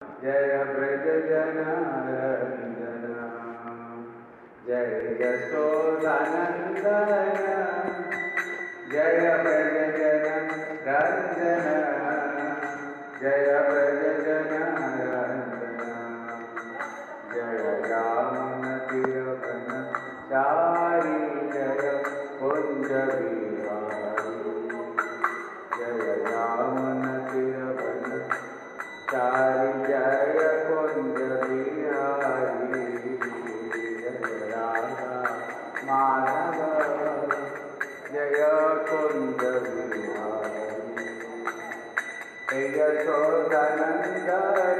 जय ब्रज जनारंजना जय यशोदानंदना जय ब्रज जनरंजना जय ब्रज जनारंजना जय राम तिरपन श्याम God.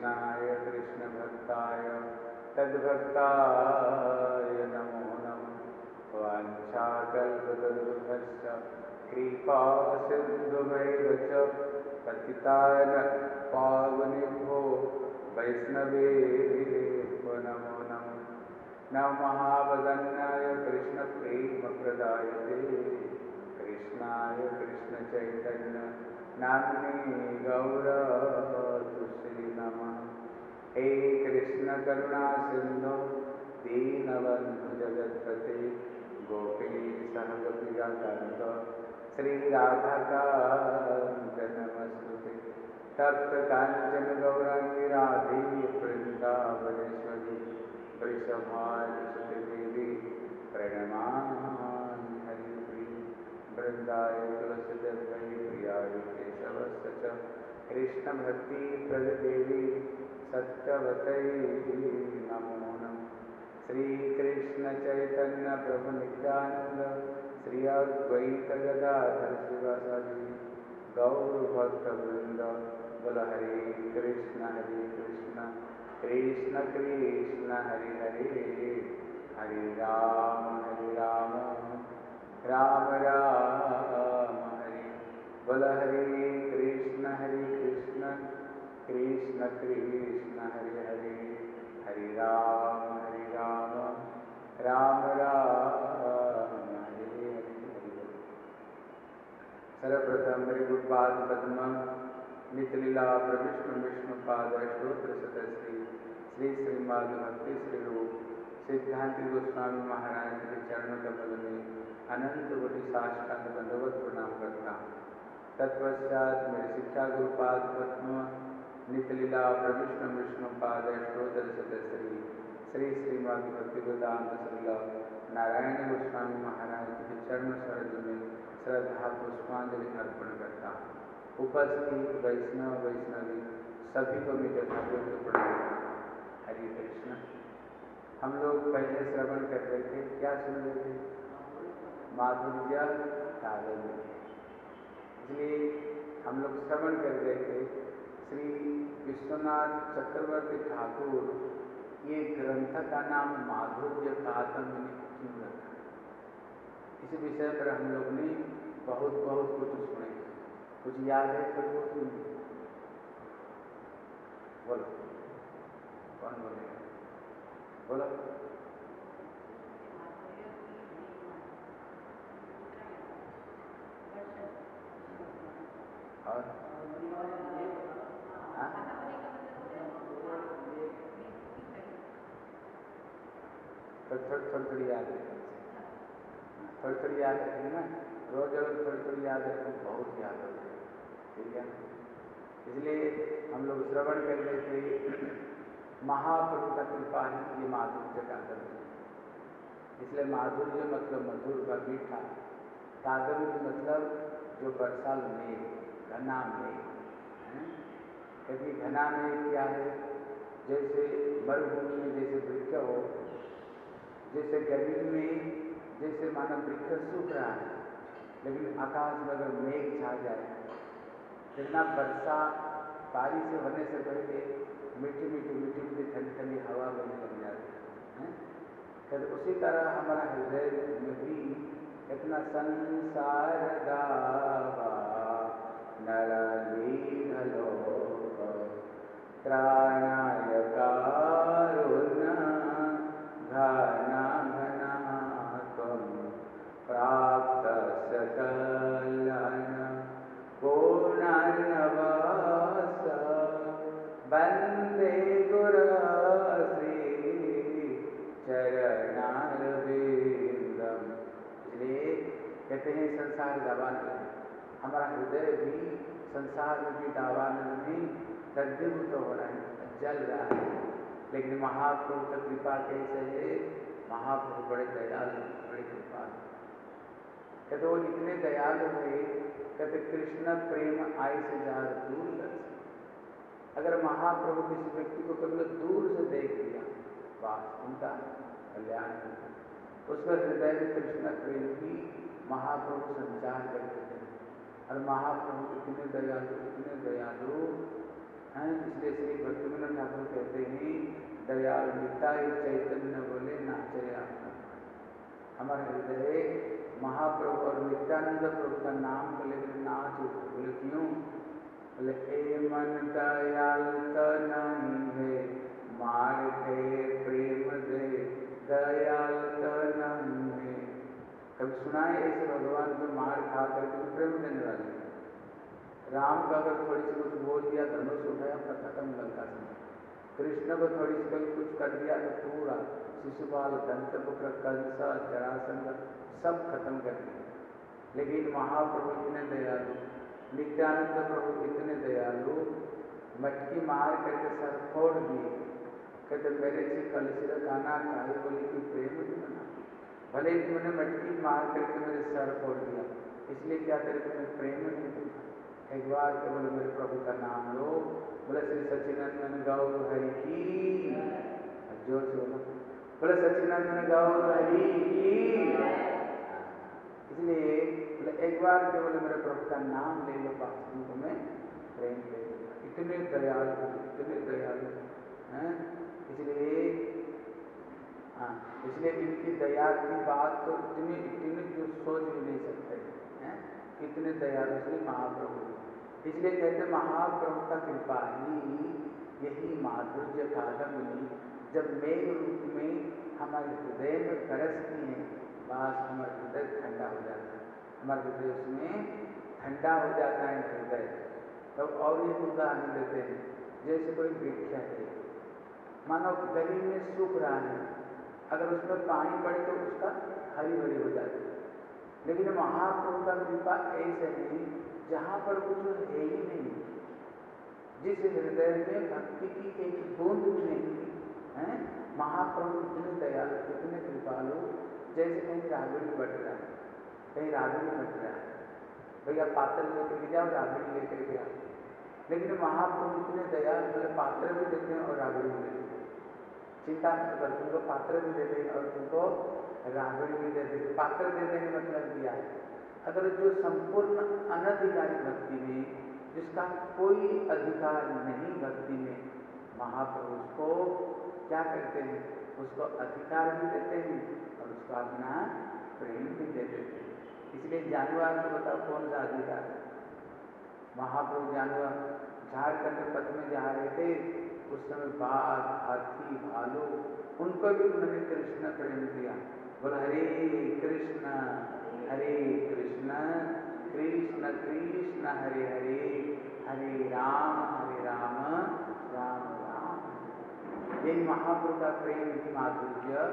कृष्णाय कृष्णभक्ताय तद्भक्ताय नमो नमः वाञ्छाकल्पतरुभश्च कृपा सिन्धुभैव च पतितान पावनेभ्यो वैष्णवेभ्यो नमो नमः नमः वदन्याय कृष्णप्रेमप्रदायते कृष्णाय कृष्णचैतन्य नाम्नि गौरतुषे नम। हे कृष्णकरुणासिन्धु गोपी जगत्पते श्री गोपिकान्त नमस्ते नमस्तुते कांचन गौरंगी राधे, वृन्दावनेश्वरी वृषभादेवी प्रणमा हरिप्री वृन्दाय तुलसीदर्भैव गीतायु केशवश्च कृष्णभक्ति प्रदेवी सत्यवतै नमो नमः श्रीकृष्णचैतन्यप्रभुनित्यानन्द श्री अद्वैतगदाधर शिवसदि गौरभक्तवृंद बोल हरे कृष्ण हरे कृष्ण कृष्ण कृष्ण, हरे हरे हरे राम हरे राम राम राम। बोल हरे कृष्ण हरे कृष्ण कृष्ण कृष्ण हरे हरे हरे राम हरे राम राम राम हरे हरे सर्वप्रथम हरि गुरुपाद पद्म नितलीला प्रविष्णु विष्णु पाद स्त्रोत्र सतश्री श्री श्रीमद भक्ति श्री रूप सिद्धांति गोस्वामी महाराज के चरण कमल में अनंत कोटि साष्टांग दंडवत प्रणाम करता तत्पश्चात मेरे शिक्षा गुरुपाद पद्म नितलीला प्रविष्णु विष्णु पाद स्त्रोत्र श्री श्रीमद भक्ति श्रील नारायण गोस्वामी महाराज के चरण सरज में श्रद्धा पुष्पांजलि अर्पण करता उपस्थित वैष्णव वैष्णवी सभी को मेरे ठाकुर प्रणाम हरे कृष्ण। हम लोग पहले श्रवण कर रहे थे, क्या सुन रहे थे? माधुर्य कादम्य इसलिए हम लोग श्रवण कर रहे थे। श्री विश्वनाथ चक्रवर्ती ठाकुर, ये ग्रंथ का नाम माधुर्य कातम क्यों रखा? इस विषय पर हम लोग ने बहुत बहुत कुछ सुने। कुछ याद है फिर वो सुनिए। बोलो। कौन बोलेगा? बोलो और हाँ? तो थोड़ी थोड़ी थोड़ी याद रखें थोड़ी थोड़ी याद रखेंगे ना रोज अगर थोड़ी थोड़ी याद रखें बहुत याद जाएगी ठीक है इसलिए हम लोग श्रवण कर रहे थे महाप्रभु का कृपा ही ये माधुर्य का है इसलिए माधुर्य मतलब मधुर का मीठा कादम्य मतलब जो वर्षा में घना में क्योंकि घना में क्या है जैसे मरुभूमि में जैसे वृक्ष हो। जैसे गर्मी में जैसे मानो वृक्ष सूख रहा है, लेकिन आकाश में अगर मेघ छा जाए कितना वर्षा बारिश होने से पहले मीठी मीठी मीठी मीठी ठंडी ठंडी हवा बनी लग जाती है फिर उसी तरह हमारा हृदय में भी इतना संसार गावा नरलीनलोक त्राणाय कारुण्य घना घना त्वं प्राप्त गुरश्री चरणारविन्दम् इसलिए कहते हैं संसार हमारा हृदय भी संसार में भी में दग्धीभूत हो रहा है जल रहा है लेकिन महाप्रभु का कृपा कैसे है महाप्रभु बड़े दयालु बड़े कृपा कहते वो इतने दयालु थे कहते कृष्ण प्रेम आय से ज़्यादा दूर कर अगर महाप्रभु किसी व्यक्ति को कभी दूर से देख लिया बस उनका कल्याण उसका हृदय में कृष्ण प्रेम की महाप्रभु संचार करते थे और महाप्रभु इतने दयालु इतने दयालु हैं, इसलिए श्री भक्तिविनोद ठाकुर कहते हैं दयालु निताई चैतन्य बोले नाचे हमारे हृदय महाप्रभु और नित्यानंद प्रभु का नाम को लेकर नाच उठे बोले क्यों बोले ए मन दयाल मार प्रेम दे दयाल कभी सुना है ऐसे भगवान को मार खा करके प्रेम देने वाले राम का अगर थोड़ी सी कुछ बोल दिया, धनुष उठाया अपना कृष्ण को थोड़ी सी कुछ कर दिया तो पूरा शिशुपाल दंतपुत्र कंस जरासंध सब खत्म कर दिया लेकिन महाप्रभु इतने दयालु नित्यानंद प्रभु इतने दयालु मटकी मार करके सर फोड़ दिए। कहते मेरे से कल सिर गाना खाए बोले कि प्रेम नहीं बना? भले ही तुमने मटकी मार करके मेरे सर फोड़ दिया इसलिए क्या तेरे को मैं प्रेम नहीं दूँगा? एक बार के बोले मेरे प्रभु का नाम लो। बोले श्री सचिनंदन गौर हरि की। ज़ोर से बोलो। बोले सचिनंदन गौर हरि की। इसलिए बोले, एक बार के बोले मेरे प्रभु का नाम ले लो पास उनको मैं प्रेम ले इतने दयालु इतने दयालु, हैं? इसलिए हाँ इसलिए इनकी दया की बात तो इतनी इतनी जो सोच भी नहीं सकते, हैं? इतने दयालु श्री महाप्रभु। इसलिए कहते महाप्रभु का कृपा ही यही माधुर्य कादम्बरी जब मेघ रूप में हमारे हृदय में बरसती है, बस हमारा हृदय ठंडा हो जाता है। हमारे हृदय उसमें ठंडा हो जाता है हृदय। तो और एक उदाहरण देते हैं। जैसे कोई वृक्ष है मानो गली में सूख रहा है। अगर उसमें पानी पड़े तो उसका हरी भरी हो जाती है। लेकिन महाप्रभु का कृपा ऐसे नहीं, जहाँ पर कुछ है ही नहीं। जिस हृदय में भक्ति की एक बूंद नहीं है? महाप्रभु इतने दयालु, इतने कृपालु, जैसे कहीं रागड़ी बट रहा है कहीं रागड़ी बट रहा है भैया पात्र लेकर के जाओ, रागड़ी लेकर के आओ। लेकिन महाप्रभु इतने दयालु बोले पात्र भी देते हैं और रागड़ी भी देते हैं। चिंता मत कर, तुमको पात्र भी दे देंगे और तुमको रागड़ी भी दे देंगे पात्र दे देंगे मतलब दिया है। अगर जो संपूर्ण अनधिकारी भक्ति में, जिसका कोई अधिकार नहीं भक्ति में, महाप्रभु उसको क्या करते हैं? उसको अधिकार भी देते हैं और उसको अपना प्रेम भी देते हैं। इसलिए जानवर को बताओ कौन सा अधिकार है? महाप्रभु जानवर झारखंड पथ में जा रहे थे, उस समय बाघ, हाथी, भालू, उनको भी उन्होंने कृष्ण प्रेम दिया। बोल, हरे कृष्ण हरे कृष्ण कृष्ण कृष्ण, हरे हरे हरे राम हरे राम यही महाप्रभु का प्रेम की माधुर्य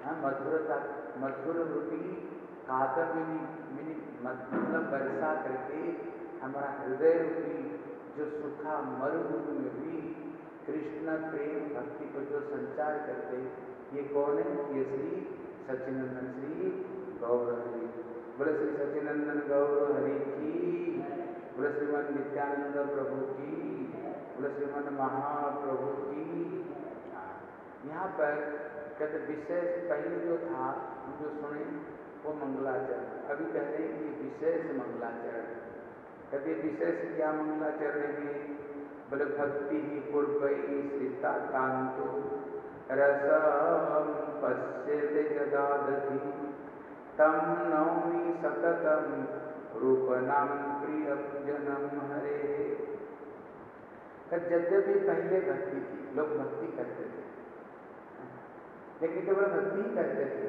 हाँ, मधुरता मधुर रूपी कादम्बिनी मतलब वर्षा करके हमारा हृदय रूपी जो सुखा मरुभूमि में भी कृष्ण प्रेम भक्ति को जो संचार करते ये कौन है? ये श्री सचिनंदन श्री गौर हरि बोले श्री सचिनंदन गौर हरि की बोले श्रीमद नित्यानंद प्रभु की बोले श्रीमद महाप्रभु की यहाँ पर कहते विशेष पहले जो था, जो सुने, वो मंगलाचरण। अभी कहते हैं कि विशेष मंगलाचरण। कहते विशेष क्या मंगलाचरण है बोले, भक्ति ही पूर्व सीता कांतो रसम दधि तम नौमी सततम रूपनाम प्रिय जनम हरे यद्यपि पहले भक्ति थी, लोग भक्ति करते थे। लेकिन केवल भक्ति ही करते थे।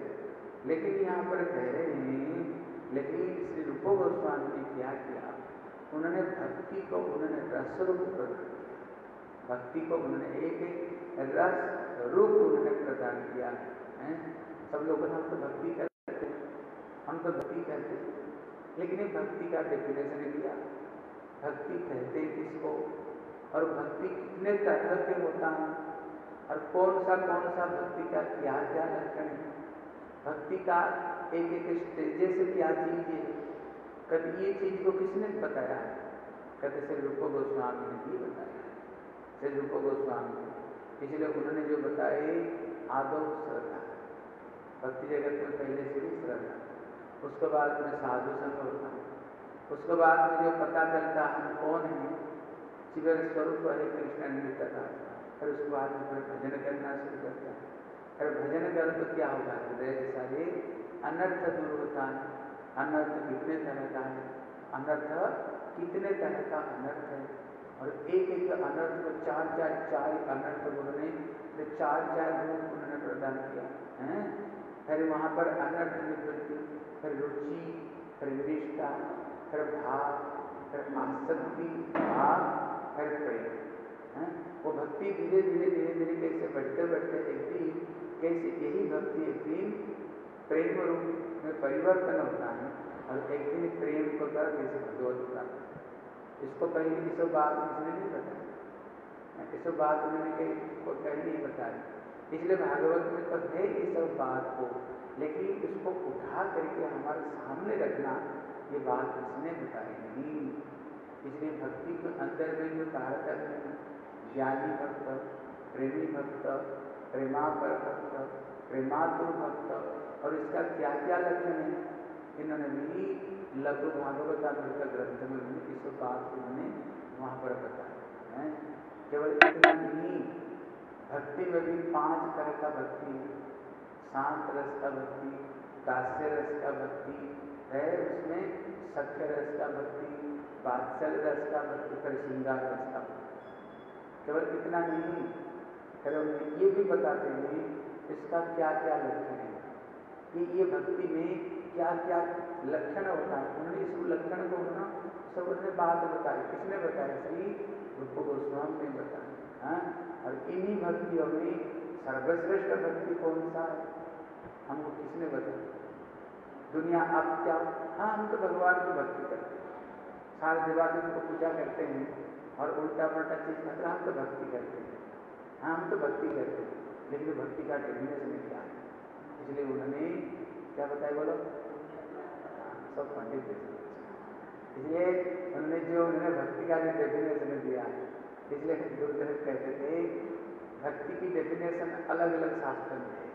लेकिन यहाँ पर कह रहे हैं लेकिन श्री रूप गोस्वामी ने क्या किया? उन्होंने भक्ति को, उन्होंने रस रूप प्रदान भक्ति को उन्होंने एक एक रस रूप उन्होंने प्रदान किया, है? सब लोग हम तो भक्ति करते हम तो भक्ति करते लेकिन एक भक्ति का डेफिनेशन दिया। भक्ति कहते किसको? और भक्ति कितने तरह के होता है? और कौन सा कौन सा भक्ति का क्या क्या लक्षण है? भक्ति का एक एक स्टेजे से क्या चीज़ है। कभी ये चीज़ को किसने बताया? है कहते श्री रूप गोस्वामी ने भी बताया। श्री रूप गोस्वामी इसलिए उन्होंने जो बताए, आदो श्रद्धा। भक्ति जगत में पहले से भी श्रद्धा। उसके बाद में साधु संग होता उसके बाद में जो पता चलता हम कौन है? शिवर स्वरूप हरे कृष्ण निमित्तता फिर उसके बाद में फिर भजन करना शुरू करता है। फिर भजन कर तो क्या होगा हृदय के सारे अनर्थ दूर होता है। अनर्थ कितने तरह का है? अनर्थ कितने तरह का अनर्थ है? और एक एक अनर्थ को चार चार चार अनर्थ उन्होंने तो चार चार रूप उन्होंने प्रदान किया, है? फिर वहाँ पर अनर्थ निवृत्ति, फिर रुचि, फिर निष्ठा, फिर भाव, फिर आसक्ति, भाव, फिर प्रेम। वो भक्ति धीरे धीरे धीरे धीरे कैसे बढ़ते बढ़ते, एक दिन कैसे यही भक्ति, एक दिन प्रेम रूप में परिवर्तन होता है और एक दिन प्रेम को कर कैसे भगवत होता है। इसको कहीं इस बात इसने नहीं बताया। इस बात उन्होंने कहीं को कहीं नहीं बताया। इसलिए भागवत में तो है इस बात को, लेकिन इसको उठा करके हमारे सामने रखना, ये बात इसने बताई नहीं। इसलिए भक्ति के अंदर में जो तारतम्य है ज्ञानी भक्त, प्रेमी भक्त, प्रेमापर भक्त, प्रेमातुर भक्त, और इसका क्या क्या लक्षण है? इन्होंने भी लघु भागवत ग्रंथ में भी इस बात को उन्होंने वहाँ पर बताया, है? केवल इतना नहीं, भक्ति में भी पाँच तरह का भक्ति शांत रस का भक्ति, दास्य रस का भक्ति, है उसमें सत्य रस का भक्ति बात्सल रस का भक्ति फिर श्रृंगार रस का भक्ति। केवल इतना नहीं केवल ये भी बताते हैं इसका क्या क्या लक्षण है, कि ये भक्ति में क्या क्या लक्षण होता है। उन्होंने इस लक्षण को ना सब उन्होंने बात बताई। किसने बताया श्री रूप गोस्वामी ने बताया हाँ? और इन्हीं भक्तियों में सर्वश्रेष्ठ भक्ति कौन सा है? हमको किसने बताया? दुनिया अब क्या? हाँ हम तो भगवान की भक्ति करते हैं। सारे देवादेव को पूजा करते हैं। और उल्टा पल्टा चीज़ करते हम तो भक्ति करते हैं। हाँ हम तो भक्ति करते हैं। लेकिन भक्ति का डेफिनेशन क्या है इसलिए उन्होंने क्या बताया बोलो? सब पंडित इसलिए उन्होंने जो उन्होंने भक्ति का जो डेफिनेशन दिया, इसलिए गुरुदेव कहते थे, भक्ति की डेफिनेशन अलग अलग शास्त्र में है।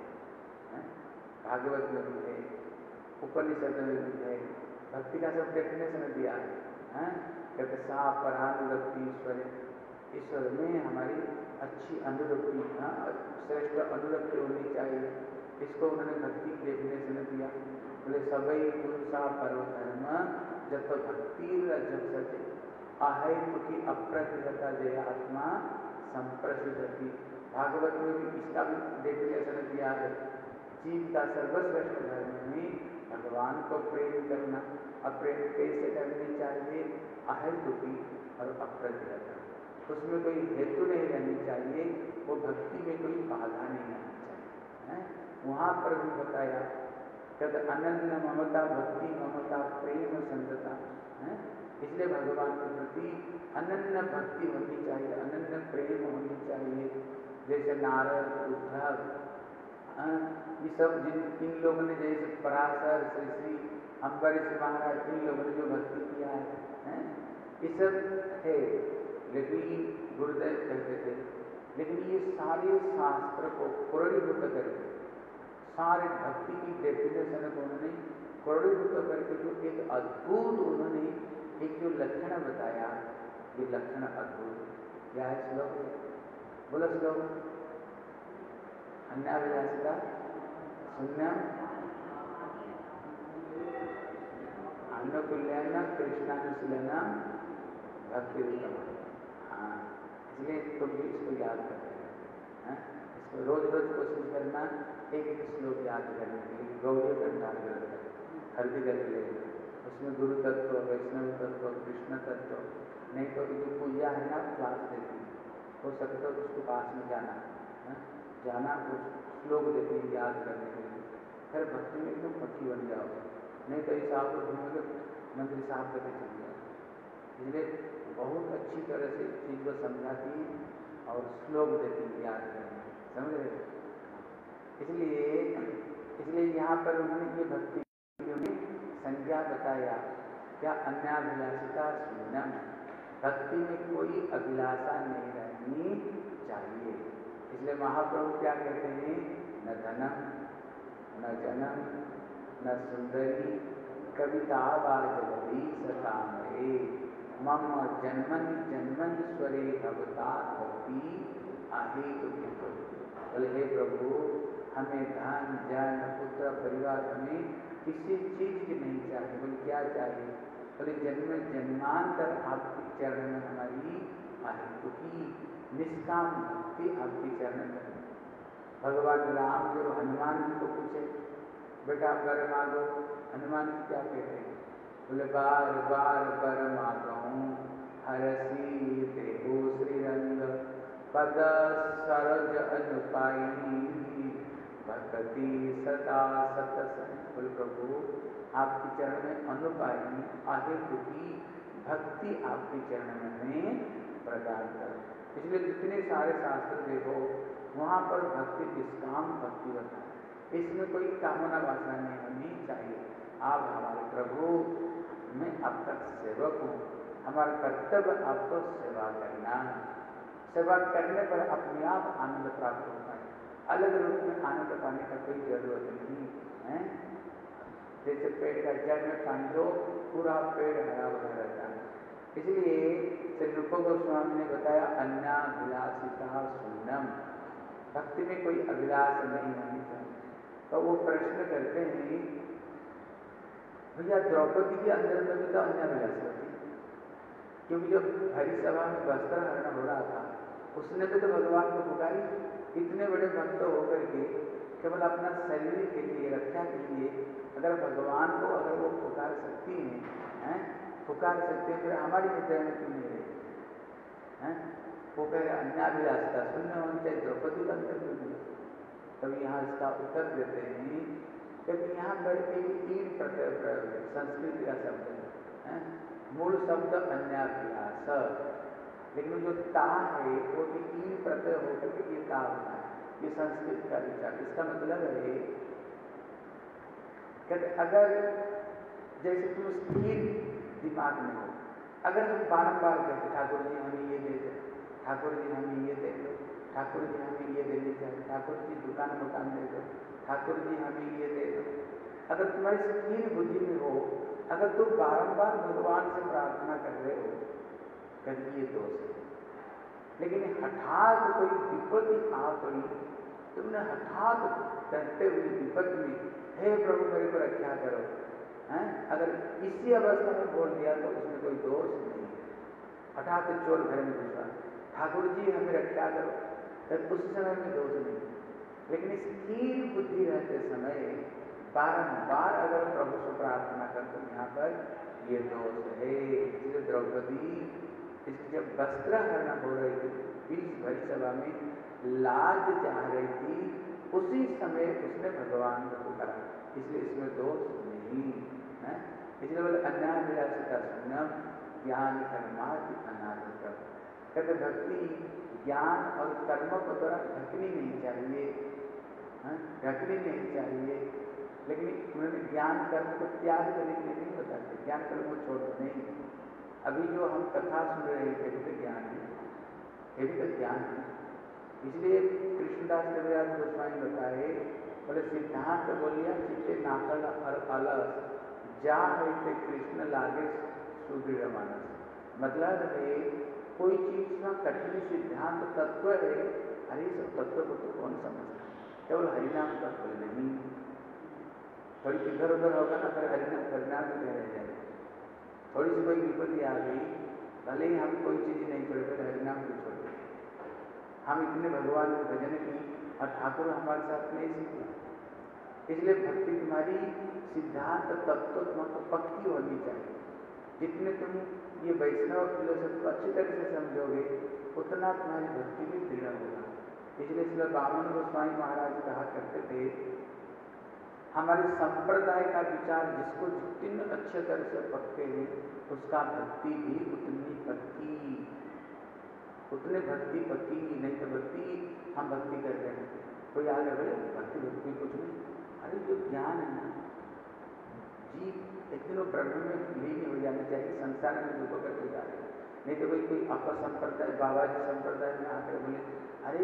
भागवत में भी है, उपनिषद में भी है। भक्ति का सब डेफिनेशन दिया है? कहते सा परानुरक्ति ईश्वर में हमारी अच्छी अनुरक्ति हाँ श्रेष्ठ अनुरक्ति होनी चाहिए। इसको उन्होंने भक्ति के डेफिनेशन दिया। बोले, सबई पुरुषा जब भक्ति जब सचे आहे की अप्रतिहता जय आत्मा संप्रसिद्धि भागवत में भी इसका भी देखने डेफिनेशन दिया है। जीव का सर्वश्रेष्ठ धर्म में भगवान को प्रेम करना अब प्रेम कैसे करनी चाहिए? दुखी और अप्रतिहता उसमें कोई हेतु नहीं रहनी चाहिए, वो भक्ति में कोई बाधा नहीं आनी चाहिए, है? वहाँ पर भी बताया कद अनन्य ममता भक्ति, ममता प्रेम, संतता, है? इसलिए भगवान के प्रति अनन्य भक्ति होनी चाहिए अनन्य प्रेम होनी चाहिए। जैसे नारद, उद्धव ये सब जिन इन लोगों ने जैसे पराशर श्री श्री अम्बरीश महाराज इन लोगों ने जो भक्ति किया है, है? ये सब है। लेकिन गुरुदेव कहते थे। लेकिन ये सारे शास्त्र को पूर्णीभूत करके सारे भक्ति की डेफिनेशन को उन्होंने पूर्णीभूत करके जो एक अद्भुत उन्होंने एक जो लक्षण बताया ये लक्षण अद्भुत। क्या है श्लोक? बोलो श्लोक। अन्याभिलाषिता शून्य अनुकूल्यन कृष्णानुशीलन भक्ति हाँ इसलिए तुम भी इसको याद करते हैं। इसको रोज रोज कोशिश करना, एक एक श्लोक याद करने के लिए, गौरी भंडार ग्रंथ खरीदी करके उसमें गुरु तत्व, वैष्णव तत्व, कृष्ण तत्व, नहीं तो जो पूजा है ना क्लास देती हो सकता है उसको पास में जाना। जाना उस श्लोक है याद करने के लिए। फिर भक्ति में एकदम पक्की बन जाओ। नहीं तो इस आप घूमोगे मंदिर साफ़ करके चल जाओ। इसलिए बहुत अच्छी तरह से चीज़ को समझाती है और श्लोक देती है याद करने समझ रहे इसलिए इसलिए यहाँ पर उन्होंने ये भक्ति संज्ञा बताया, क्या अन्याभिलाषिता शून्यम भक्ति में कोई अभिलाषा नहीं रहनी चाहिए। इसलिए महाप्रभु क्या कहते हैं? न धनम, न जनम, न सुंदरी, कविता बाजलती सकाम मम जन्मन जन्मन स्वरे भगवता भक्ति आहे बोले, हे प्रभु, हमें धन, जन, पुत्र, परिवार हमें किसी चीज़ की नहीं चाहिए। बोले, क्या चाहिए? बोले, जन्म जन्मांतर आपके चरण में हमारी आहे की निष्काम भक्ति आपके चरण में भगवान राम जब हनुमान जी को पूछे, बेटा वर मांगो। हनुमान जी क्या कहते हैं? बोले, बार बार वर मांगो। हरसी देहो श्रीरंग। पद सरज अनुपाई भक्ति सदा सतसंग बोले, प्रभु, आपके चरण में अनुपाई आहे दुखी भक्ति आपके चरण में प्रदान करो। इसलिए जितने सारे शास्त्र देखो, वहाँ पर भक्ति निष्काम भक्ति बताए इसमें कोई कामना वासना नहीं होनी चाहिए। आप हमारे प्रभु, मैं अब तक सेवक हूँ। हमारा कर्तव्य आपको सेवा करना है। सेवा करने पर अपने आप आनंद प्राप्त होता है। अलग रूप में आनंद पाने का कोई ज़रूरत नहीं है। जैसे पेड़ का जड़ में पानी दो पूरा पेड़ हरा भरा रहता है। इसलिए रूप गोस्वामी ने बताया अन्ना विलासिता शून्यम। भक्ति में कोई अभिलाष नहीं होनी चाहिए। तो वो प्रश्न करते हैं, भैया, द्रौपदी के अंदर में भी तो विलास होती क्योंकि जब हरी सभा में वस्त्र हरण हो रहा था, उसने भी तो भगवान को पुकारी। इतने बड़े भक्त होकर के केवल अपना शरीर के लिए, रक्षा के लिए अगर भगवान को अगर वो पुकार सकती हैं हैं पुकार सकते हैं हमारी हृदय में क्यों नहीं रहे हैं? वो कह रहे अन्याभिलाषता शून्य होनी चाहिए, द्रौपदी का क्यों नहीं? तब यहाँ इसका उत्तर देते हैं क्योंकि यहाँ पर एक तीन प्रत्यय प्रयोग है संस्कृत का शब्द है। मूल शब्द अन्याभिलाष। लेकिन जो ता है, वो भी तीन प्रत्यय होकर के ये ता होना है, ये संस्कृत का विचार। इसका मतलब है कहते अगर जैसे तुम स्थिर दिमाग में हो। अगर तुम बारम्बार कहते, ठाकुर जी, हमें ये दे दो, ठाकुर जी, हमें ये दे दो, ठाकुर जी, हमें ये देनी चाहिए ठाकुर जी, दुकान दुकान दे दो, ठाकुर जी, हमें ये दे दो। अगर तुम्हारी स्थिर बुद्धि में हो, अगर तुम बारंबार भगवान से प्रार्थना कर रहे हो कभी ये दोष है लेकिन हठात कोई विपत्ति आ पड़ी तुमने हठात कहते हुए विपत्ति में, हे प्रभु, मेरे को रक्षा करो हैं? अगर इसी अवस्था में बोल दिया तो उसमें कोई दोष नहीं हठात चोर घर में घुसा। ठाकुर जी, हमें रक्षा करो। तो उस समय में दोष नहीं लेकिन स्थिर बुद्धि रहते समय बारंबार अगर प्रभु से प्रार्थना कर तो यहाँ पर ये दोष है। इसलिए द्रौपदी, इसकी जब वस्त्र हरण हो रही थी बीच भरी सभा में लाज चाह रही थी, उसी समय उसने भगवान को पुकारा। इसलिए इसमें दोष नहीं। इसलिए बोले, अन्याय विलासिता सुनम ज्ञान कर्मा कर्मादि अनादि कहते भक्ति ज्ञान और कर्मों को द्वारा ढकनी नहीं चाहिए। ढकनी नहीं चाहिए। लेकिन उन्होंने ज्ञान कर्म को त्याग करने के लिए नहीं बताते ज्ञान कर्म को छोड़ नहीं। अभी जो हम कथा सुन रहे हैं, ये भी तो ज्ञान है। ये तो ज्ञान है। इसलिए कृष्णदास कविराज गोस्वामी बताए, बोले, सिद्धांत बोलिया, चित्ते नाकल और अलस। जा कृष्ण, लागे सुदृढ़ मानस मतलब है, कोई चीज़ का कठिन सिद्धांत तत्व है अरे सब तत्व को तो कौन समझता केवल हरिनाम तत्व नहीं थोड़ी इधर उधर होगा ना, फिर हरिनाम हरिनाम भी रह जाएगा। थोड़ी सी कोई विपत्ति आ गई, भले ही हम कोई चीज़ नहीं छोड़े, फिर हरिनाम भी छोड़? हम इतने भगवान भजन की और ठाकुर हमारे साथ नहीं सीखे इसलिए भक्ति तुम्हारी सिद्धांत, तत्व तुमको पक्की होनी चाहिए जितने तुम ये वैष्णव फिलोसफी को अच्छी तरह से समझोगे, उतना तुम्हारी भक्ति भी दृढ़ होगा। इसलिए इसलिए बामन गोस्वामी महाराज कहा करते थे, हमारे संप्रदाय का विचार जिसको जितने अच्छे तरह से पक्के हैं, उसका भक्ति भी उतनी पक्की। उतने भक्ति पक्की नहीं तो भक्ति हम भक्ति कर रहे हैं। कोई आगे बोले भक्ति भक्ति कुछ नहीं। अरे जो ज्ञान है ना जी एक दिन ब्रह्म में लीन हो जाना चाहिए संसार में दुख करते जा रहे नहीं तो कोई कोई आपका संप्रदाय, बाबा जी संप्रदाय में आकर बोले, अरे,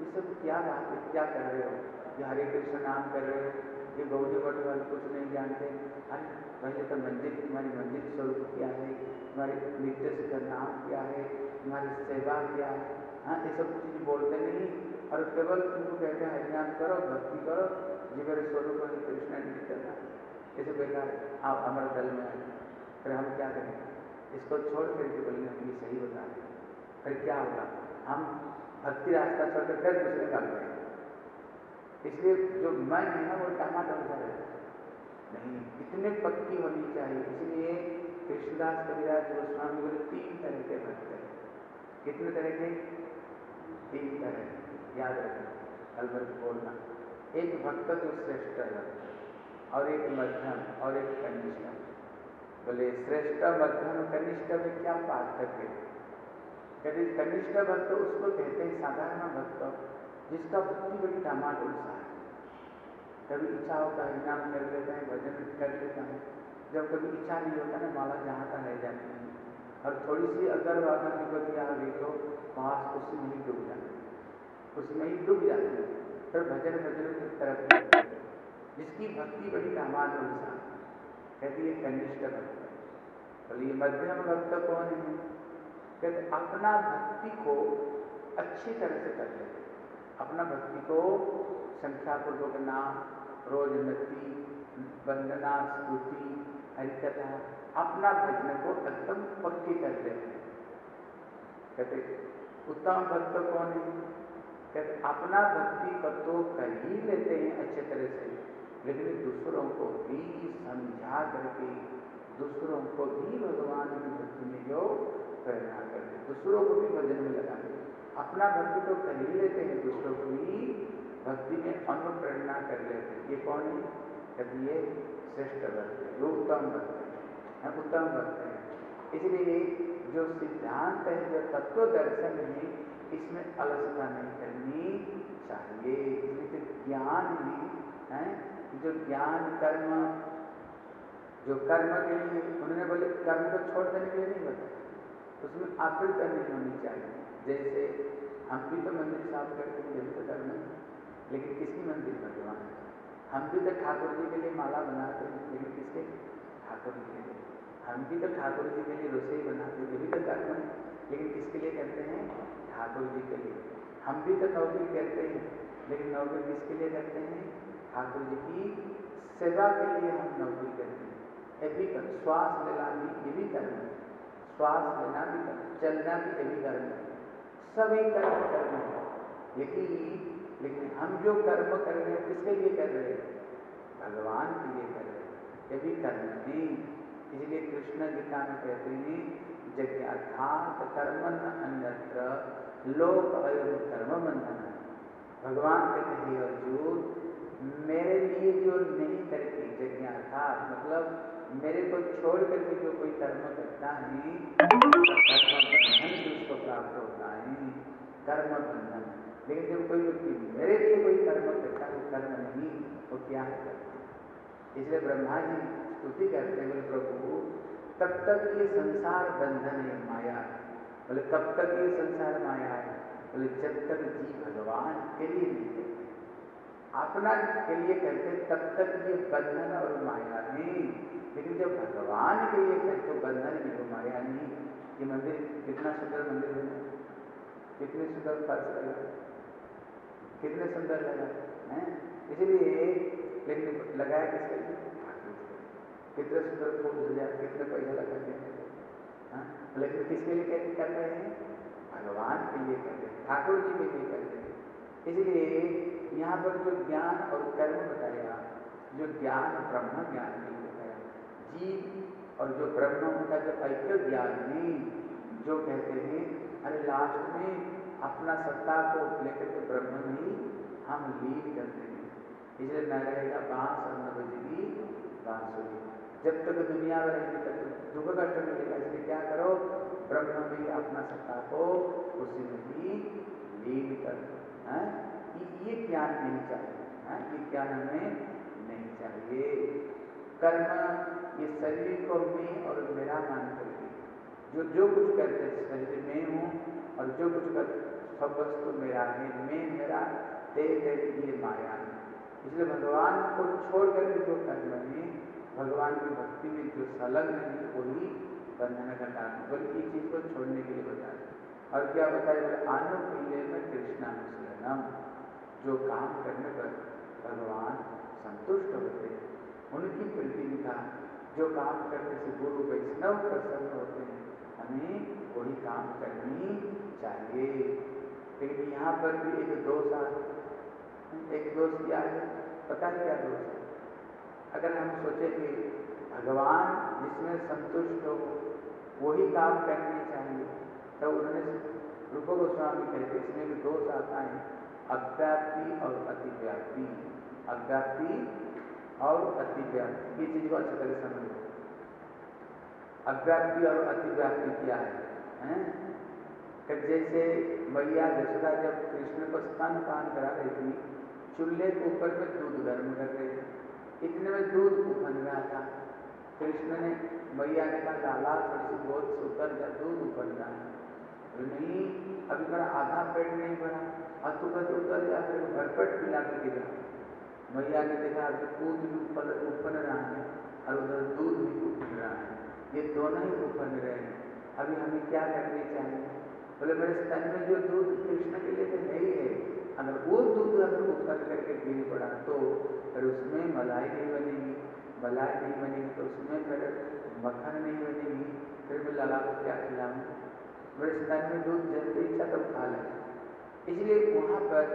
ये सब क्या बात है, क्या कर रहे हो? ये हरे कृष्ण नाम कर रहे हो, ये गौरी बट वाले कुछ नहीं जानते। अरे, पहले तो मंदिर, तुम्हारी मंदिर स्वरूप क्या है? तुम्हारे नित्य का नाम क्या है? तुम्हारी सेवा क्या है? हाँ ये सब चीज़ बोलते नहीं। और केवल तुमको कहते हैं हरिनाम करो, भक्ति करो जीवन स्वरूप हरे कृष्ण ये सब बेकार आप हमारे दल में आए फिर हम क्या करें? इसको छोड़ करके बोलेंगे, हम ये सही बता रहे फिर क्या होगा? हम भक्ति रास्ता छोड़कर फिर दूसरे काम करेंगे। इसलिए जो मन है ना वो टमाटर सा रहता नहीं, इतने पक्की होनी चाहिए। इसलिए कृष्णदास कविराज गोस्वामी बोले, तीन तरह के भक्त हैं। कितने तरह के? तीन तरह याद रखना अलबत बोलना। एक भक्त जो श्रेष्ठ है, और एक मध्यम, और एक कनिष्ठ। बोले, श्रेष्ठ, मध्यम, कनिष्ठ में क्या पार्थक्य कहते, कनिष्ठ भक्त उसको कहते हैं साधारण भक्त, जिसका भक्ति बड़ी टमाटर सा है। कभी इच्छा होता है इनाम कर लेते हैं, भजन कर लेते हैं। जब कभी इच्छा नहीं होता ना माला जहाँ का रह जाती है। और थोड़ी सी अगर वादा विपत्ति आ गई तो पास उसमें ही डूब जाती है उसमें ही डूब जाती है। फिर भजन भजन की तरफ़ जिसकी भक्ति बड़ी टमाटर सा कहती है, कनिष्ठ भक्त, बोलिए, मध्यम भक्त कौन है? कहते, अपना भक्ति को अच्छी तरह से कर लेते अपना भक्ति को संख्या पूर्वक नाम, रोज नृत्य, वंदना, स्तुति, हरिकथा, अपना भजन को एकदम पक्की कर हैं कहते, उत्तम भक्त कौन है? कहते अपना भक्ति को तो कर ही लेते हैं अच्छे तरह से। लेकिन दूसरों को भी समझा करके, दूसरों को भी भगवान की भक्ति में जो प्रेरणा करते दूसरों को भी भजन में लगाते अपना भक्ति तो कर ही लेते हैं, दूसरों को भी भक्ति में अनुप्रेरणा कर लेते हैं। ये कौन है? कभी ये श्रेष्ठ भक्त है वो उत्तम भक्त है, उत्तम भक्त है। इसलिए जो सिद्धांत है, जो तत्व दर्शन है, इसमें अलसता नहीं करनी चाहिए। इसलिए ज्ञान में है, जो ज्ञान कर्म, जो कर्म के लिए, उन्होंने बोले, कर्म को छोड़ देने के लिए नहीं बताया उसमें आकृत नहीं होनी चाहिए। जैसे हम भी तो मंदिर साफ़ करते हैं यही तो करना लेकिन किसकी मंदिर? भगवान हम भी तो ठाकुर जी के लिए माला बनाते हैं, लेकिन किसके? ठाकुर जी के लिए। हम भी तो ठाकुर जी के लिए रसोई बनाते हैं भी तो कर्म है। लेकिन किसके लिए करते हैं? ठाकुर जी के लिए। हम भी तो नौकरी करते हैं, लेकिन नौकरी किसके लिए करते हैं? ठाकुर जी की सेवा के लिए हम नौकरी करते हैं। ये भी कर, श्वास लेना भी, ये भी कर्म है। श्वास लेना भी कर्म चलना भी, ये भी कर्म है। सभी कर्म कर्म है। यही लेकिन हम जो कर्म कर रहे हैं, किसके लिए कर रहे हैं? भगवान के लिए कर रहे हैं। ये भी कर्म नहीं इसलिए कृष्ण गीता में कहते हैं, यज्ञार्थात कर्मन अन्यत्र, लोक अयम कर्म बंधन भगवान कहते हैं अर्जुन, मेरे लिए जो नहीं करके यज्ञार्थात मतलब मेरे को छोड़ करके जो कोई कर्म करता है बंधन उसको प्राप्त होता है, कर्म बंधन। लेकिन जब कोई व्यक्ति मेरे लिए कोई कर्म करता है, वो कर्म नहीं, वो क्या है? इसलिए ब्रह्मा जी स्तुति करते हैं प्रभु, तब तक ये संसार बंधन है, माया। बोले कब तक ये संसार माया है। बोले, जब तक जी भगवान के लिए नहीं करते अपना के लिए करते तब तक ये बंधन और माया नहीं। लेकिन जब भगवान के लिए करते तो बंधन नहीं हो माया नहीं। ये मंदिर कितना सुंदर मंदिर है? कितनी सुंदर फर्श लगा कितने सुंदर लगा है? इसलिए लेकिन लगाया किसके लिए कितने सुंदर फूल सजाए कितने पैसा लगा? लेकिन किसके लिए कर रहे हैं? भगवान के लिए कर रहे हैं, ठाकुर जी के लिए कर रहे हैं। इसलिए यहाँ पर जो ज्ञान और कर्म बताया, जो ज्ञान ब्रह्म ज्ञान के लिए बताया, जीव और जो ब्रह्म होता जो ऐक्य ज्ञान नहीं जो कहते हैं, अरे लास्ट में अपना सत्ता को लेकर के ब्रह्म में हम लीन करते हैं। इसलिए न रहेगा बाँस और न बजेगी बांसुरी। जब तक दुनिया में रहेंगे तब तक दुख कष्ट मिलेगा इसलिए क्या करो? ब्रह्म में अपना सत्ता को उसी में ही लीन कर दो ये ज्ञान नहीं चाहिए, है? ये ज्ञान हमें नहीं चाहिए। कर्म ये शरीर को मैं और मेरा मान करके जो जो कुछ करते शरीर में हूँ और जो कुछ कर, सब वस्तु मेरा है, मैं, मेरा तेरे तेरे ये माया है। इसलिए भगवान को छोड़ करके जो कर्म है भगवान की भक्ति में जो संलग्न है वही बंधन का कारण बल्कि चीज़ को छोड़ने के लिए बताया और क्या बताया आनुकूल्य में कृष्णानुसरणम जो काम करने पर भगवान संतुष्ट होते हैं। उनकी प्रीति लिखा जो काम करने से गुरु वैष्णव प्रसन्न होते हैं, हमें वही काम करनी चाहिए। लेकिन यहाँ पर भी एक दोष आ एक दोष क्या है? पता क्या दोष है? अगर हम सोचे कि भगवान जिसमें संतुष्ट हो, वही काम करने चाहिए तो उन्होंने रूप गोस्वामी कहते इसमें भी दोष आता है, अव्याप्ति और अतिव्याप्ति। अव्याप्ति और अतिव्याप्ति, ये चीज़ को अच्छी तरह समझ अव्याप्ति और अतिव्याप्ति क्या है, हैं? जैसे मैया दशरा जब कृष्ण को स्तन पान करा रही थी, चूल्हे के ऊपर में दूध गर्म कर रही थी इतने में दूध उफन रहा था कृष्ण ने मैया ने कहा लाला थोड़ी सी बहुत से उतर जा दूध उफन रहा है नहीं, अभी मेरा आधा पेट नहीं भरा अब तू कहते उतर जा फिर भरपेट पिला करके जा मैया ने देखा, अभी दूध भी ऊपर उफन रहा है और उधर दूध भी उफन रहा है। ये दोनों ही उफन रहे हैं। अभी हमें क्या करनी चाहिए? बोले, मेरे स्तन में जो दूध कृष्ण के लिए तो नहीं है, अगर वो दूध अगर उत्पन्न करके गिर पड़ा तो फिर उसमें मलाई नहीं बनेगी। मलाई नहीं बनेगी तो उसमें फिर मक्खन नहीं बनेगी। फिर मैं लगा को क्या खिलाऊँ? स्तन में दूध जब इच्छा तब खा लें। इसलिए वहाँ पर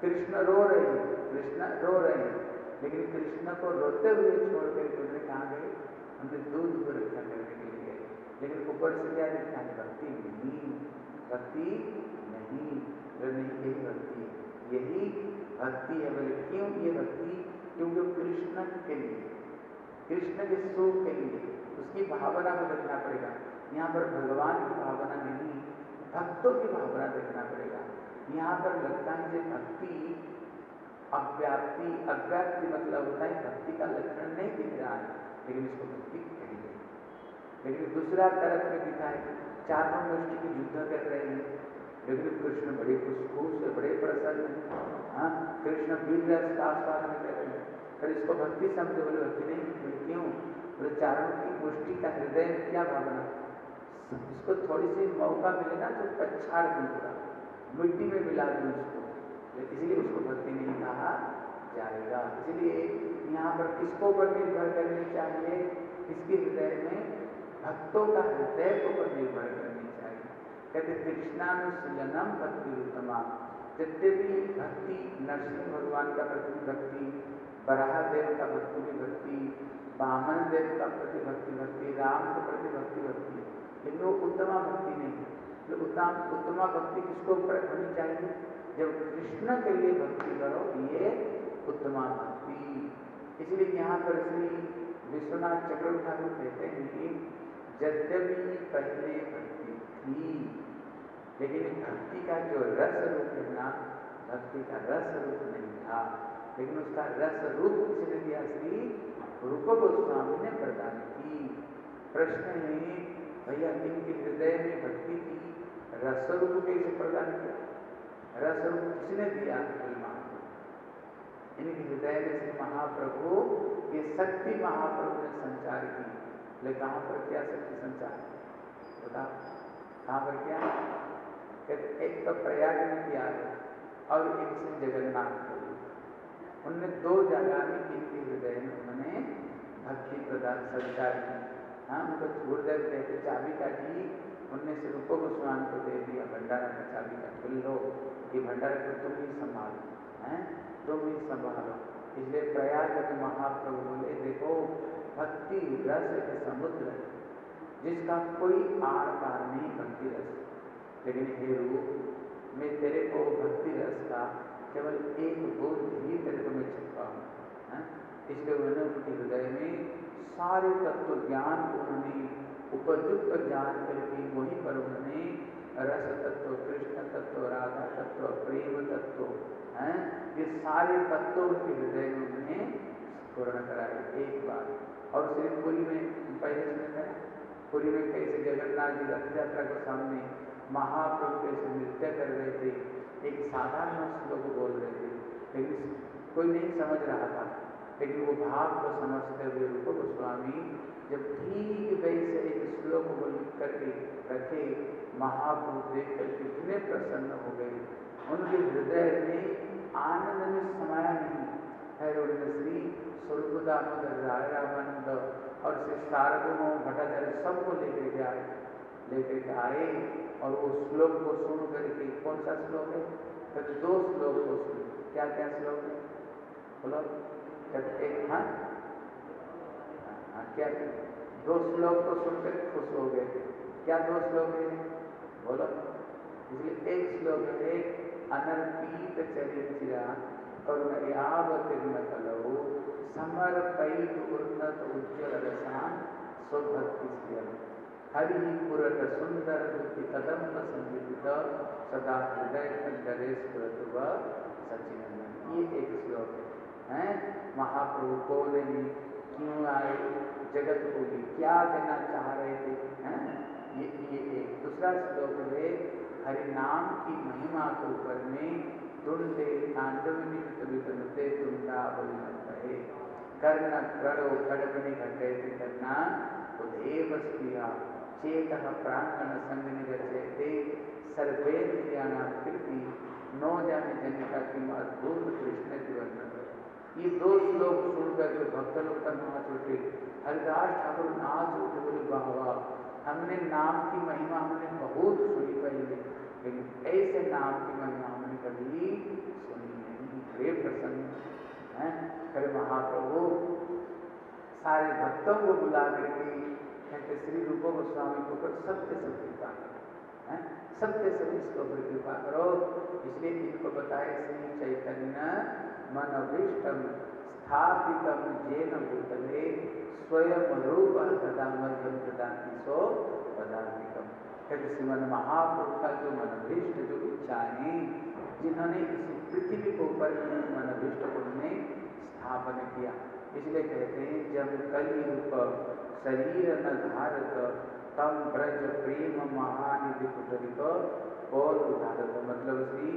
कृष्ण रो रहे हैं, कृष्ण रो रहे हैं। लेकिन कृष्ण को रोते हुए छोड़ करके उन्होंने कहा गए? हमने दूध को रक्षा करने के लिए लेकिन ऊपर से क्या है? भक्ति नहीं भक्ति नहीं। यही भक्ति यही भक्ति है। बोले, क्यों ये भक्ति? क्योंकि कृष्ण के लिए, कृष्ण के सुख के लिए, उसकी भावना को देखना पड़ेगा। यहाँ पर भगवान की भावना नहीं, भक्तों की भावना देखना पड़ेगा। यहाँ पर लगता है कि भक्ति, अव्याप्ति अव्याप्ति मतलब होता है, भक्ति का लक्षण नहीं दिख रहा है, लेकिन इसको भक्ति लेकिन दूसरा तरफ़ में दिखाए चारों मुष्टि की युद्ध कर रहे हैं। लेकिन कृष्ण बड़े खुश है बड़े प्रसन्न है हाँ कृष्ण वीर आस्वादन कर रहे हैं। फिर इसको भक्ति समझे बोले, भक्ति नहीं क्यों? बोले, चारों की गोष्ठी का हृदय, क्या भावना? इसको थोड़ी सी मौका मिले ना तो पछाड़ दूँ पूरा मिट्टी में मिला दूँ उसको तो इसलिए उसको भक्ति नहीं कहा जाएगा। इसलिए यहाँ पर किसको पर निर्भर करनी चाहिए? किसके हृदय में? भक्तों का हृदय को पर निर्भर करनी। कहते कृष्णानुसजनम भक्ति उत्तमा। यद्यपि भक्ति, नरसिंह भगवान का प्रति भक्ति, बराह देव का भक्ति भी भक्ति, बामन देव का प्रति भक्ति भक्ति, राम के प्रति भक्ति भक्ति। लेकिन वो उत्तमा भक्ति नहीं है। तो उत्तम, उत्तमा भक्ति किसको होनी चाहिए? जब कृष्ण के लिए भक्ति करो, ये उत्तमा भक्ति। इसलिए यहाँ पर श्री विश्वनाथ चक्रवर्ती ठाकुर कहते हैं कि यद्यपि पहले थी लेकिन भक्ति का जो रस रूप है ना भक्ति का रस रूप नहीं था, लेकिन उसका रस रूप किसने दिया श्री रूप गोस्वामी ने प्रदान की। प्रश्न है, भैया, इनके हृदय में भक्ति की रस रूप कैसे प्रदान किया? रस रूप किसने दिया? इनके हृदय में से महाप्रभु, ये शक्ति महाप्रभु ने संचार की। ले कहाँ पर क्या शक्ति संचार? बता। कहाँ पर क्या? एक तो प्रयाग में किया और एक से जगन्नाथ को उनने दो जगह में इनके हृदय में, उन्होंने भक्ति प्रदान संचार की। हाँ उनको छोड़ गुरुदेव कहते चाबी का जी, उनने से रूपो गोस्वामी को दे दिया, भंडारा का चाबी का खुल लो। ये भंडारा को तुम ही संभालो, हैं? तुम ही संभालो। इसलिए प्रयाग में महाप्रभु बोले, देखो, भक्ति रस एक समुद्र है। जिसका कोई आर पार नहीं, भक्ति रस। लेकिन हे रूप मैं तेरे को भक्ति रस का केवल एक बूंद ही तेरे को मैं छिपा हूँ इसलिए उन्होंने उनके हृदय में सारे तत्व ज्ञान उन्होंने उपयुक्त ज्ञान करके वहीं पर उन्होंने रस तत्व, कृष्ण तत्व, राधा तत्व, प्रेम तत्व, हैं? ये सारे तत्व उनके हृदय में उन्होंने पूर्ण कराए एक बार। और पुरी में पहले सुने पुरी में कैसे जगन्नाथ जी रथ यात्रा के सामने महाप्रभु कैसे नृत्य कर रहे थे। एक साधारण श्लोक बोल रहे थे। लेकिन कोई नहीं समझ रहा था। लेकिन वो भाव को समझते हुए रूप गोस्वामी जब ठीक वैसे एक श्लोक को लिख करके रखे, महाप्रभु देख कर कितने प्रसन्न हो गए। उनके हृदय में आनंद में समाया नहीं। है श्री स्वरूपदामोदर राजानंद और श्री सार्वभौम भट्टाचार्य सबको लेकर के आए लेकर के आए और वो श्लोक को सुन करके कौन सा श्लोक है? तो दो श्लोक को सुन। क्या क्या श्लोक है? बोलो। जब एक हाँ? क्या? दो श्लोक को सुनकर खुश हो गए। क्या दो श्लोक है? बोलो। इसलिए एक श्लोक है अनर्पीत चरित्रा करुणयावत कलौ समर्पयित उन्नत उज्ज्वल रसान, स्वभक्ति हरि पुरट सुंदर बुद्धि कदम संविदित, सदा हृदय स्फुरत सचिन ये एक श्लोक है। महाप्रभु है, क्यों आए? जगत को भी क्या देना चाह रहे थे? हैं? ये ये एक। दूसरा श्लोक है, हरि नाम की महिमा के ऊपर में तुंडे तांडवनी वितनते तुंडा बलि कर्ण करो कड़बनी घटे करना उदेव स्त्रिया चेत प्रांगण संग निरचयते सर्वेन्द्रियाणां कृति नौ जाने जनिका की अद्भुत कृष्ण जीवन ये दो श्लोक सुनकर के भक्त लोग का नाच उठे हरिदास ठाकुर नाच उठे बोले, वाह हमने नाम की महिमा हमने बहुत सुनी पहले, लेकिन ऐसे नाम की महिमा हमने कभी सुनी नहीं। बड़े प्रसन्न। है अरे महाप्रभु सारे भक्तों को बुला करके कहते, श्री रूप गोस्वामी के ऊपर सत्य से कृपा है? सत्य से इसके ऊपर कृपा करो। इसलिए इनको बताए, श्री चैतन्य मनभीष्टम स्थापित जेन भूतले, स्वयं रूप तथा मध्यम प्रदान सो पदार्थिकम कहते श्रीमन महापुरुष का जो मनभीष्ट जो इच्छाएँ जिन्होंने इस पृथ्वी के ऊपर मनभीष्ट को ने स्थापन किया। इसलिए कहते हैं, जब कली रूप शरीर न धारत तम ब्रज प्रेम महानिधि कुटरित और उदारत मतलब श्री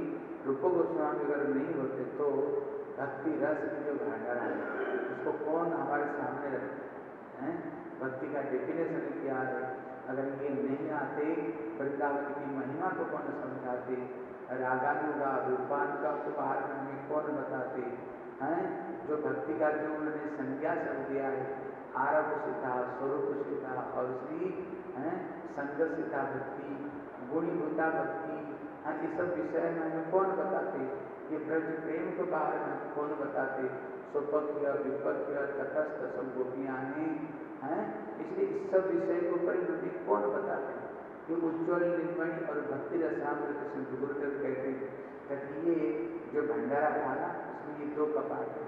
रूप गोस्वामी अगर नहीं होते तो भक्ति रस की जो भंडार है, उसको कौन हमारे सामने रखे हैं? भक्ति का डेफिनेशन क्या है? अगर ये नहीं आते, वृंदावन की महिमा को कौन समझाते? रागानुगा रूपानुगा को बाहर में कौन बताते हैं? जो भक्ति का जो उन्होंने संज्ञा सब दिया है आरभ सीता स्वरूप सीता और श्री है संग सीता भक्ति, गुणीभूता भक्ति हाँ ये सब विषय में हमें कौन बताते? ये ब्रज प्रेम के बारे में कौन बताते? सुपक्य विपक्य तटस्थ सब गोपियाँ हैं, इसलिए इस सब विषय को परिणति कौन बताते? हैं कि उज्ज्वल निर्मणि और भक्ति रसामृत सिंधु गुरुदेव कहते कहते ये जो भंडारा था ना, उसमें ये दो कपाट है।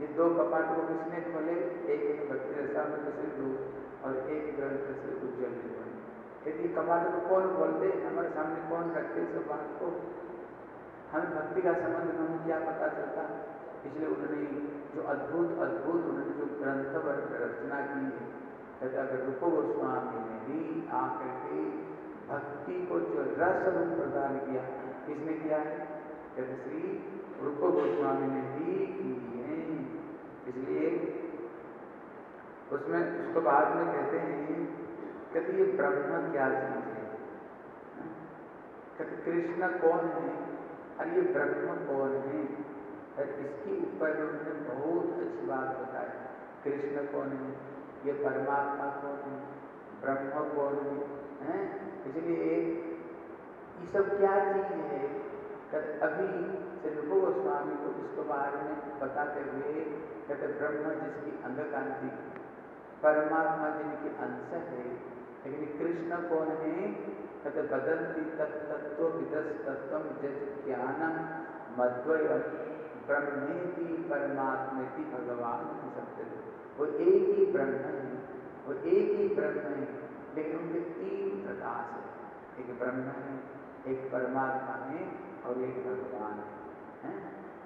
ये दो कपाट को किसने खोले? एक एक भक्ति रसामृत सिंधु और एक ग्रंथ से उज्ज्वल निर्मणि यदि कपाट को कौन खोलते हमारे सामने कौन रखते सब बात को? हमें भक्ति का संबंध में हमें क्या पता चलता? इसलिए उन्होंने जो अद्भुत अद्भुत उन्होंने जो ग्रंथ रचना की है अगर रूप गोस्वामी ने भी आकर के भक्ति को जो रस रूप प्रदान किया, किसने किया है? कहते श्री रूप गोस्वामी ने भी की इसलिए उसमें, उसको बाद में कहते हैं कहते ये ब्रह्म क्या चीज़ है? कहते कृष्ण कौन है? और ये ब्रह्म कौन है? और इसके ऊपर उन्होंने बहुत अच्छी बात बताई। कृष्ण कौन है? ये परमात्मा कौन है? ब्रह्म कौन है? इसलिए ये सब क्या चीज़ है? अभी श्री गोस्वामी को इसको बारे में बताते हुए कहते ब्रह्म जिसकी अंग कांति परमात्मा जिनकी अंश है, लेकिन कृष्ण कौन है? कहते बदलती तत्व विदस तत्व जज ज्ञानम मद्वय ब्रह्मेति परमात्मेति भगवान सत्य वो एक ही ब्रह्म है। वो एक ही ब्रह्म है, लेकिन उनके तीन प्रकाश है एक ब्रह्म है, एक परमात्मा है और एक भगवान है?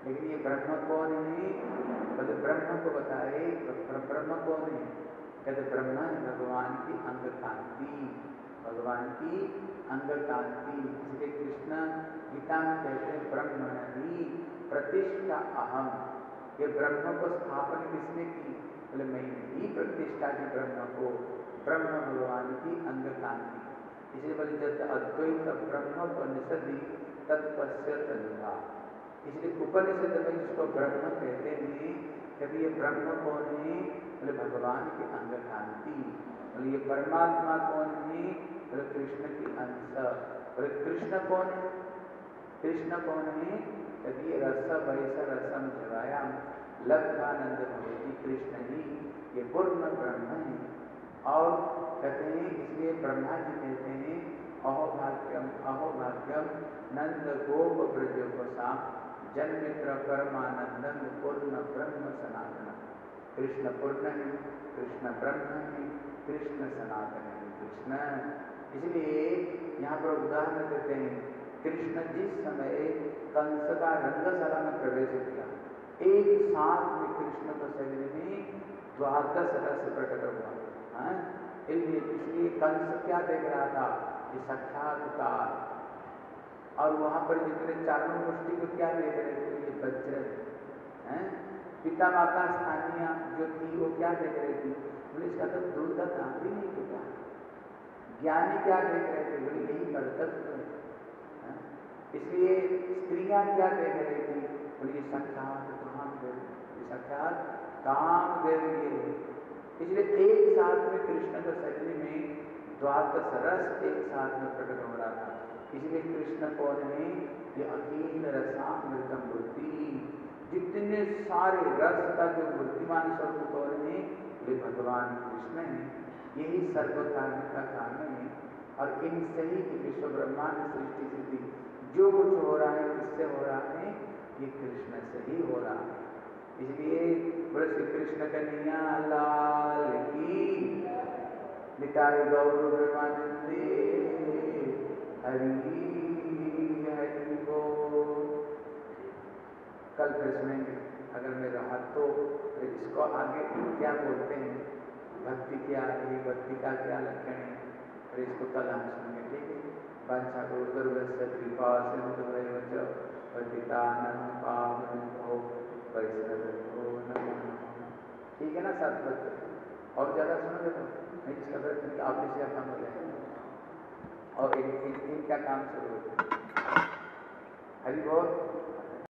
लेकिन ये ब्रह्म कौन है? कहते ब्रह्म को बताए ब्रह्म कौन है? कहते ब्रह्म भगवान की अंग कांति भगवान की अंग कांति इसलिए कृष्ण गीता में कहते हैं ब्रह्म प्रतिष्ठा अहम। ये ब्रह्म को स्थापन किसने की? बोले मैं ही प्रतिष्ठा की ब्रह्म को ब्रह्म भगवान की अंग कांति इसलिए बोले, जब अद्वैत ब्रह्म उपनिषदि तत्पश्यत निभा इसलिए उपनिषद में जिसको ब्रह्म कहते हैं, कभी ये ब्रह्म कौन है? बोले, भगवान की अंग कांति बोले, ये परमात्मा कौन है? बोले, कृष्ण की अंश। बोले, कृष्ण कौन है? कृष्ण कौन है? यदि रस, वैस रसम जवायाम लब्धानंद भगवती कृष्ण ही ये पूर्ण ब्रह्म है। और कहते हैं, इसलिए ब्रह्मा जी कहते हैं अहोभाग्यम अहोभाग्यम नंद गोप ब्रज गोसाम जन्मित्र परमानंदम पूर्ण ब्रह्म सनातन। कृष्ण पूर्ण है, कृष्ण ब्रह्म है, कृष्ण सनातन है, कृष्ण। इसलिए यहाँ पर उदाहरण देते हैं, कृष्ण जिस समय कंस का रंगशाला में प्रवेश किया एक साथ में कृष्ण का शरीर में द्वादश रस प्रकट हुआ, है? इसलिए इसलिए कंस क्या देख रहा था? कि साक्षात्कार और वहाँ पर जितने चारों मुष्टि को क्या देख रहे थे? ये वज्र, है? पिता माता स्थानीय जो थी, वो क्या देख रही थी? बोले, इसका तो दूर का काम भी नहीं होता ज्ञानी क्या देख रहे थे? बोले, यही कर्तव्य है? इसलिए स्त्रियाँ क्या देख रही थी? बोले, ये देव ये साक्षात काम देव ये इसलिए एक साथ में कृष्ण के शरीर में द्वादश रस एक साथ में प्रकट हो रहा था। इसलिए कृष्ण कौन है ये अखिल रसामृतम बुद्धि, जितने सारे रस का जो बुद्धिमान स्वरूप कौन है वे भगवान कृष्ण है। यही सर्व का कारण है। और इनसे ही विश्व ब्रह्मांड सृष्टि सिद्धि जो कुछ हो रहा है, किससे हो रहा है, ये कृष्ण से ही हो रहा है। इसलिए बोले, श्री कृष्ण कन्हैया, लाल की निताय गौर ब्रह्मानंदे हरि हरि बोल कल फिर सुनेंगे अगर मैं रहा तो इसको आगे क्या बोलते हैं? भक्ति क्या है भक्ति का क्या लक्षण है? फिर इसको कल हम सुनेंगे, ठीक है? वांछा गुरुर्वस्य कृपा सिंधु पतितानंद पावन भो ठीक है ना सात बच्चे और ज़्यादा सुन तो नहीं ऑफ़िस का काम हो। जाएगा और इन, इन, इनका काम शुरू हो हरी बोल